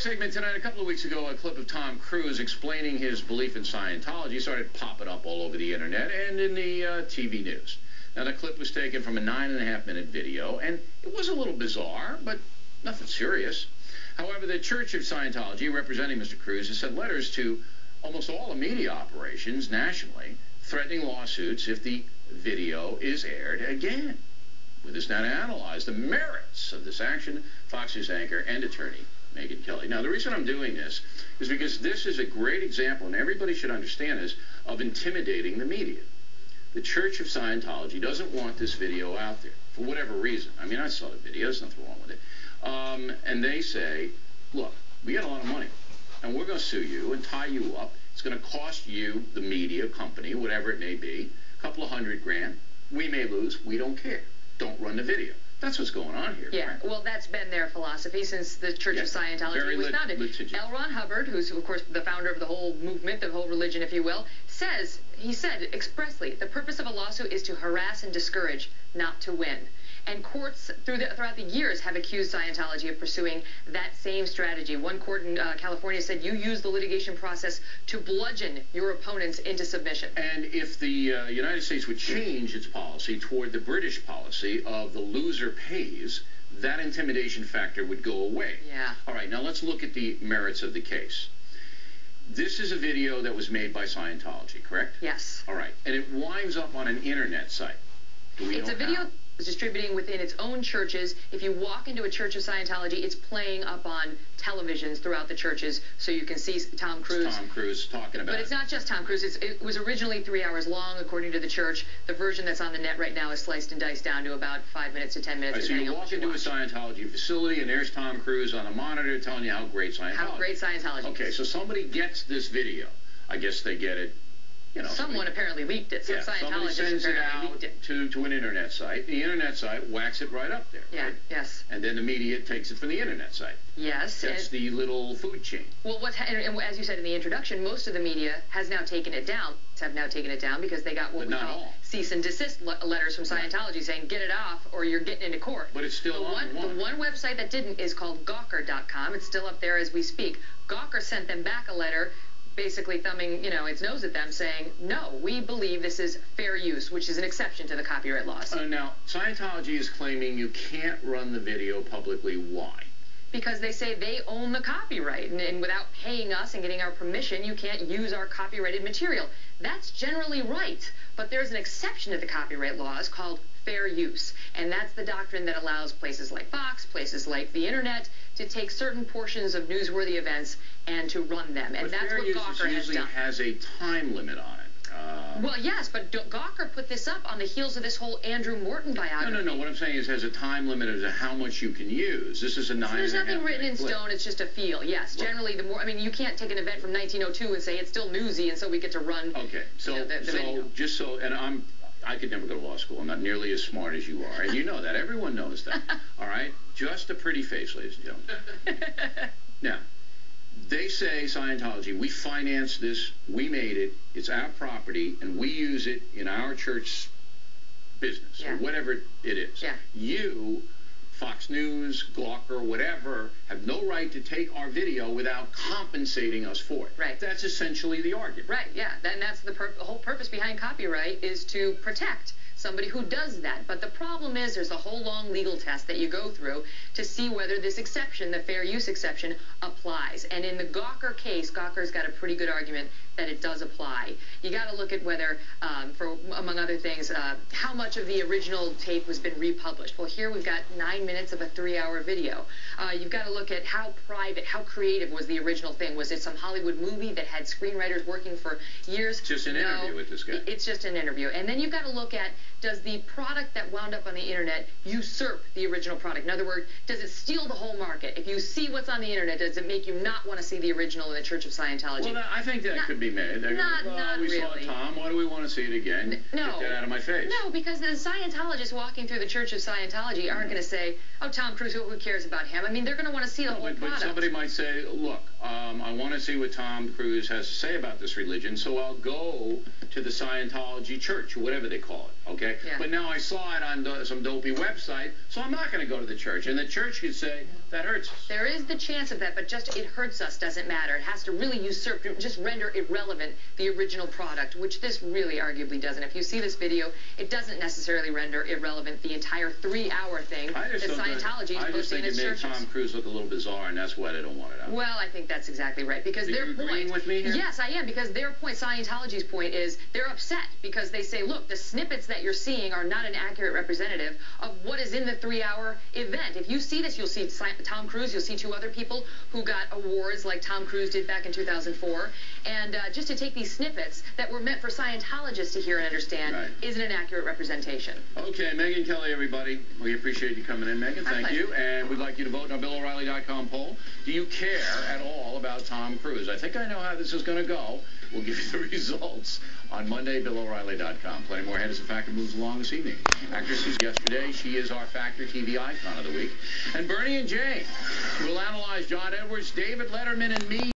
Segment tonight. A couple of weeks ago, a clip of Tom Cruise explaining his belief in Scientology started popping up all over the internet and in the uh, TV news. Now, the clip was taken from a nine and a half minute video, and it was a little bizarre, but nothing serious. However, the Church of Scientology, representing Mr. Cruise, has sent letters to almost all the media operations nationally, threatening lawsuits if the video is aired again. With us now to analyze the merits of this action, Fox News anchor and attorney Megyn Kelly. Now, the reason I'm doing this is because this is a great example, and everybody should understand this, of intimidating the media. The Church of Scientology doesn't want this video out there for whatever reason. I mean, I saw the video, there's nothing wrong with it. Um, and they say, look, we got a lot of money, and we're going to sue you and tie you up. It's going to cost you, the media company, whatever it may be, a couple of hundred grand. We may lose. We don't care. Don't run the video. That's what's going on here. Yeah, right? well, that's been their philosophy since the Church Yeah, of Scientology very was lit- founded. litigious. L. Ron Hubbard, who's of course the founder of the whole movement, the whole religion, if you will, says he said expressly the purpose of a lawsuit is to harass and discourage, not to win. And courts through the, throughout the years have accused Scientology of pursuing that same strategy. One court in uh, California said you use the litigation process to bludgeon your opponents into submission. And if the uh, United States would change its policy toward the British policy of the loser pays, that intimidation factor would go away. Yeah. All right, now let's look at the merits of the case. This is a video that was made by Scientology, correct? Yes. All right, and it winds up on an internet site. Do we It's know a video how? That's distributing within its own churches. If you walk into a church of Scientology, it's playing up on televisions throughout the churches so you can see Tom Cruise. Tom Cruise talking about But it's not just Tom Cruise. It's, it was originally three hours long, according to the church. The version that's on the net right now is sliced and diced down to about five minutes to ten minutes, right, so you walk you into a. Scientology facility, and there's Tom Cruise on a monitor telling you how great Scientology How great Scientology Okay, so somebody gets this video. I guess they get it, you know. Someone apparently leaked it. Some yeah, somebody sends it out it. to, to an internet site. The internet site whacks it right up there. Yeah, right? yes. And then the media takes it from the internet site. Yes. That's and- the little food chain. Well, what's ha- and, and as you said in the introduction, most of the media has now taken it down. Have now taken it down because they got what But we call all. cease and desist le- letters from Right. Scientology saying get it off or you're getting into court. But it's still the on one, one. The one website that didn't is called Gawker.com. It's still up there as we speak. Gawker sent them back a letter. Basically, thumbing you know its nose at them, saying, "No, we believe this is fair use, which is an exception to the copyright laws." Uh, now, Scientology is claiming you can't run the video publicly. Why? because they say they own the copyright, and, and without paying us and getting our permission, you can't use our copyrighted material. That's generally right, but there's an exception to the copyright laws called fair use, and that's the doctrine that allows places like Fox, places like the internet, to take certain portions of newsworthy events and to run them, and but that's what Gawker has usually done. has a time limit on it. Uh, Well, yes, but D- Gawker put this up on the heels of this whole Andrew Morton biography. no, no. No. What I'm saying is, has a time limit as to how much you can use. This is a nine. So there's nothing written in clip. stone. It's just a feel. Yes, Right. generally the more. I mean, you can't take an event from 1902 and say it's still newsy, and so we get to run. Okay, so know, the- the so video. just so, and I'm, I could never go to law school. I'm not nearly as smart as you are, and you know that. Everyone knows that. All right, just a pretty face, ladies and gentlemen. now, they say Scientology. We financed this. We made it. It's our property, and we use it in our church business Yeah. or whatever it is. Yeah. You. Fox News, Gawker, whatever, have no right to take our video without compensating us for it. Right. That's essentially the argument. Right. Yeah. And that's the, the whole purpose behind copyright is to protect somebody who does that. But the problem is there's a whole long legal test that you go through to see whether this exception, the fair use exception, applies. And in the Gawker case, Gawker's got a pretty good argument that it does apply. You got to look at whether, um, for among other things, uh, how much of the original tape has been republished. Well, here we've got nine minutes of a three-hour video. Uh, you've got to look at how private, how creative was the original thing. Was it some Hollywood movie that had screenwriters working for years? Just an No. interview with this guy. It's just an interview. And then you've got to look at does the product that wound up on the internet usurp the original product? In other words, does it steal the whole market? If you see what's on the internet, does it make you not want to see the original in the Church of Scientology? Well, that, I think that Not- could be made. They're not- well, not we really. saw Tom. Why do we want to see it again? N- no. Get that out of my face. No, because the Scientologists walking through the Church of Scientology aren't going to say, "Oh, Tom Cruise, who, who cares about him?" I mean, they're going to want to see the No, whole but, but somebody might say, look, um, I want to see what Tom Cruise has to say about this religion, so I'll go to the Scientology church, or whatever they call it, okay? Okay? Yeah. But now I saw it on some dopey website, so I'm not going to go to the church. And the church could say, that hurts us. There is the chance of that, but just it hurts us doesn't matter. It has to really usurp, just render irrelevant the original product, which this really arguably doesn't. If you see this video, it doesn't necessarily render irrelevant the entire three-hour thing I that just, don't think- Scientology is I just posting think in its it made churches. Tom Cruise look a little bizarre, and that's why they don't want it out. Well, I think that's exactly right because Are their you point. with me here? Yes, I am because their point, Scientology's point, is they're upset because they say, look, the snippets that you're seeing are not an accurate representative of what is in the three-hour event. If you see this, you'll see Tom Cruise, you'll see two other people who got awards like Tom Cruise did back in 2004, and uh, just to take these snippets that were meant for Scientologists to hear and understand Right. isn't an accurate representation. Okay, Megyn Kelly, everybody. We appreciate you coming in, Megyn. Our Thank you. And we'd like you to vote in our BillO'Reilly.com poll. Do you care at all about Tom Cruise? I think I know how this is going to go. We'll give you the results on Monday, BillO'Reilly.com. Plenty more Henderson Factor moves along this evening. Actress who's yesterday, she is our Factor TV icon of the week. And Bernie and Jay will analyze John Edwards, David Letterman, and me.